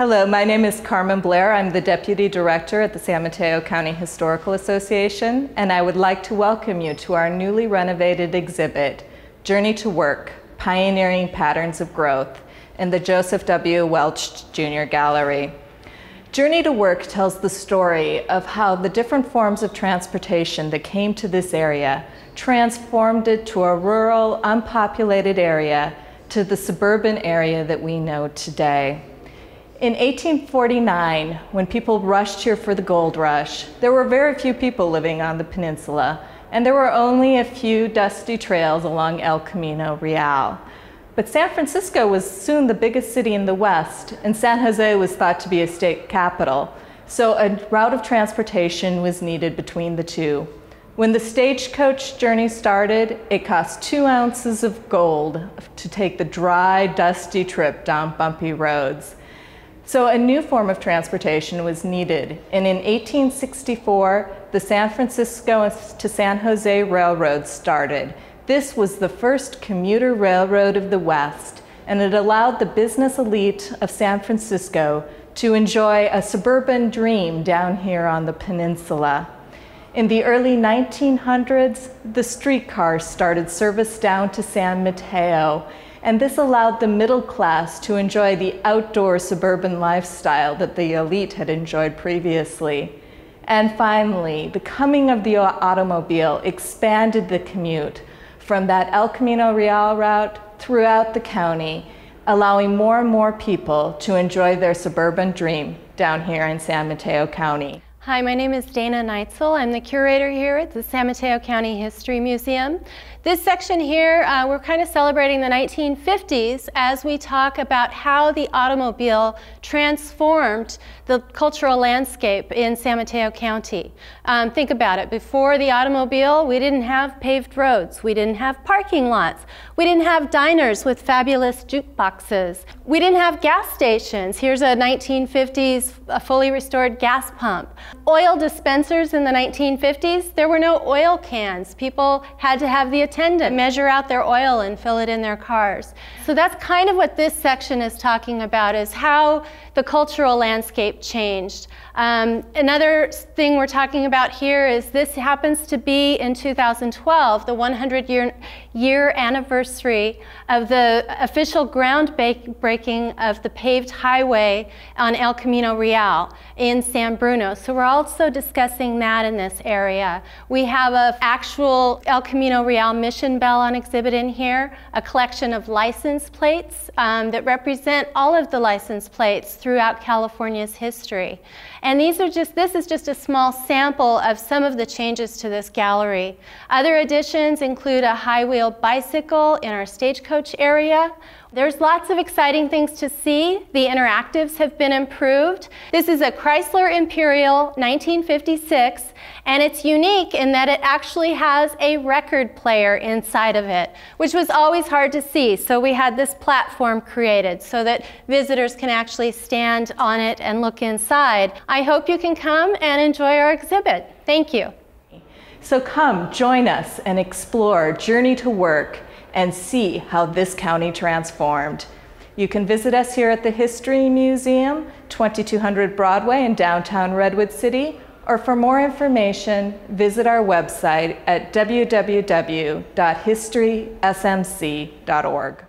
Hello, my name is Carmen Blair. I'm the Deputy Director at the San Mateo County Historical Association, and I would like to welcome you to our newly renovated exhibit, Journey to Work, Pioneering Patterns of Growth, in the Joseph W. Welch Jr. Gallery. Journey to Work tells the story of how the different forms of transportation that came to this area transformed it to a rural, unpopulated area to the suburban area that we know today. In 1849, when people rushed here for the gold rush, there were very few people living on the peninsula, and there were only a few dusty trails along El Camino Real. But San Francisco was soon the biggest city in the West, and San Jose was thought to be a state capital, so a route of transportation was needed between the two. When the stagecoach journey started, it cost two ounces of gold to take the dry, dusty trip down bumpy roads. So a new form of transportation was needed, and in 1864, the San Francisco to San Jose Railroad started. This was the first commuter railroad of the West, and it allowed the business elite of San Francisco to enjoy a suburban dream down here on the peninsula. In the early 1900s, the streetcar started service down to San Mateo, and this allowed the middle class to enjoy the outdoor suburban lifestyle that the elite had enjoyed previously. And finally, the coming of the automobile expanded the commute from that El Camino Real route throughout the county, allowing more and more people to enjoy their suburban dream down here in San Mateo County. Hi, my name is Dana Neitzel. I'm the curator here at the San Mateo County History Museum. This section here, uh, we're kind of celebrating the 1950s as we talk about how the automobile transformed the cultural landscape in San Mateo County. Um, think about it. Before the automobile, we didn't have paved roads. We didn't have parking lots. We didn't have diners with fabulous jukeboxes. We didn't have gas stations. Here's a 1950s a fully restored gas pump. Oil dispensers in the 1950s, there were no oil cans. People had to have the attendant measure out their oil and fill it in their cars. So that's kind of what this section is talking about is how the cultural landscape changed. Um, another thing we're talking about here is this happens to be in 2012, the 100 year, year anniversary of the official groundbreaking of the paved highway on El Camino Real in San Bruno. So we're also discussing that in this area. We have an actual El Camino Real mission bell on exhibit in here, a collection of license plates um, that represent all of the license plates throughout California's history. And these are just, this is just a small sample of some of the changes to this gallery. Other additions include a high wheel bicycle in our stagecoach area. There's lots of exciting things to see. The interactives have been improved. This is a Chrysler Imperial 1956, and it's unique in that it actually has a record player inside of it, which was always hard to see. So we had this platform created so that visitors can actually stand on it and look inside. I hope you can come and enjoy our exhibit. Thank you. So come, join us and explore Journey to Work and see how this county transformed. You can visit us here at the History Museum, 2200 Broadway in downtown Redwood City, or for more information, visit our website at www.historysmc.org.